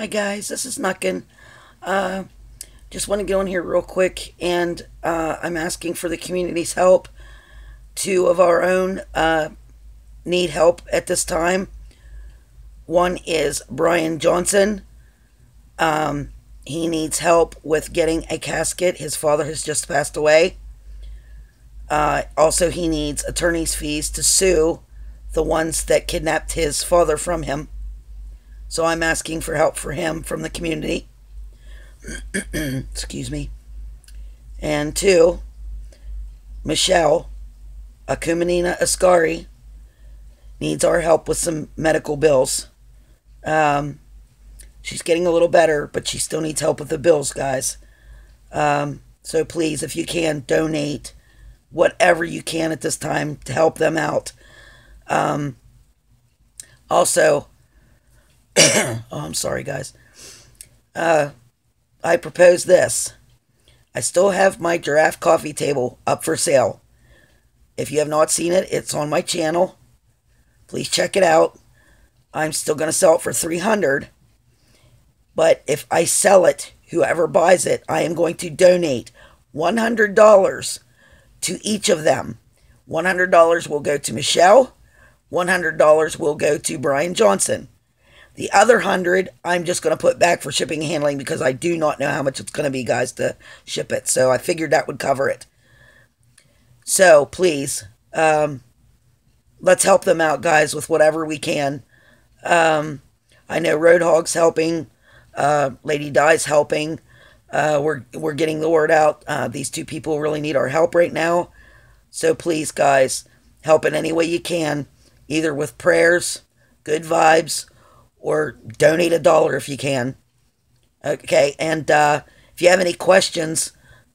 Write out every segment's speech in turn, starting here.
Hi guys, this is Nuckin. Uh, just want to get on here real quick, and uh, I'm asking for the community's help. Two of our own uh, need help at this time. One is Brian Johnson. Um, he needs help with getting a casket. His father has just passed away. Uh, also, he needs attorney's fees to sue the ones that kidnapped his father from him. So I'm asking for help for him from the community. Excuse me. And two, Michelle Akumanina Askari needs our help with some medical bills. Um, she's getting a little better, but she still needs help with the bills, guys. Um, so please, if you can, donate whatever you can at this time to help them out. Um, also, oh, I'm sorry, guys. Uh, I propose this. I still have my giraffe coffee table up for sale. If you have not seen it, it's on my channel. Please check it out. I'm still going to sell it for 300. But if I sell it, whoever buys it, I am going to donate $100 to each of them. $100 will go to Michelle. $100 will go to Brian Johnson. The other 100 I'm just going to put back for shipping and handling because I do not know how much it's going to be, guys, to ship it. So I figured that would cover it. So please, um, let's help them out, guys, with whatever we can. Um, I know Rode Hawg's helping. Uh, Lady Di's helping. Uh, we're we're getting the word out. Uh, these two people really need our help right now. So please, guys, help in any way you can, either with prayers, good vibes, or donate a dollar if you can. Okay, and uh, if you have any questions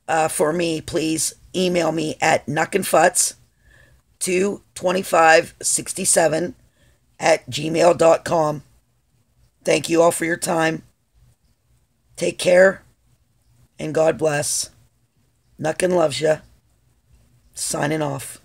uh, for me, please email me at nuckinfuts22567 at gmail.com. Thank you all for your time. Take care, and God bless. Nuckin loves you. Signing off.